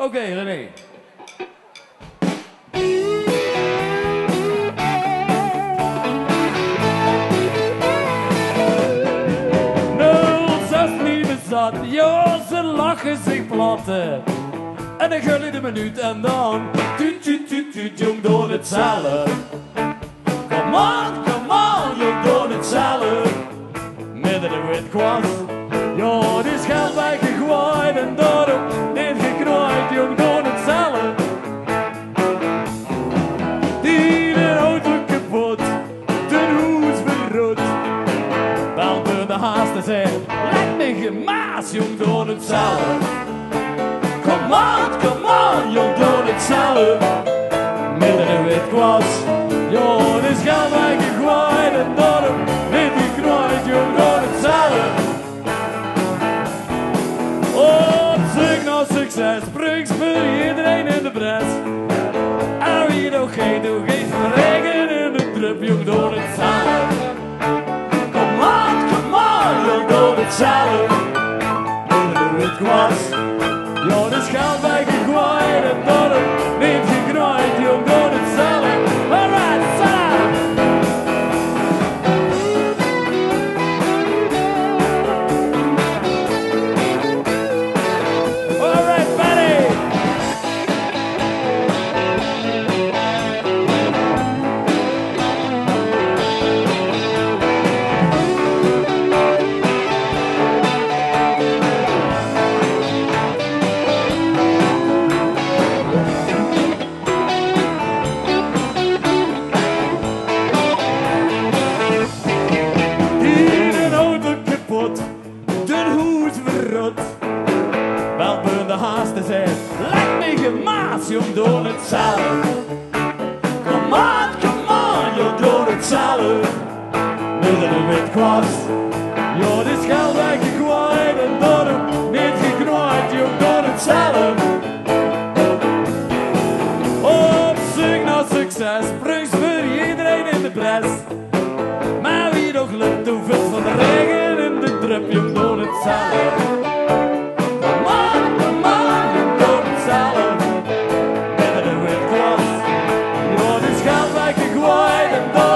Oké, René. Zes niet bezat, ja, ze lachen zich platten. En dan gullen de minuut en dan tuut, tuut, tuut, tuut, jong door het zelf. Come on, come on, jong door het zelf. Midden de wit kwast. Ja, het is geld bij gegooid en daarop Door de haasten zijn, lijkt me gemaas, jong door het zelf. Come on, come on, jong door het zelf. Midden de wit kwas. Ja, het is geld bij gegooid en daarop niet geknooid, jong door het zelf. Op zoek succes, brunks voor iedereen in de pres. En wie nog geen doe, geeft regen in de drup, jong door het zelf. In hoes verrot. verrot. Welpunt de haasten zijn, laat me gemaas, jong, door het zalen. Come on, kom on, jong, door het zalen. Nu dat het wit kwast, joh, dit is geld weggekwaaid en door het niet geknooid, jong, door het zalen. Op zoek naar succes, brengt voor iedereen in de pres. like a guide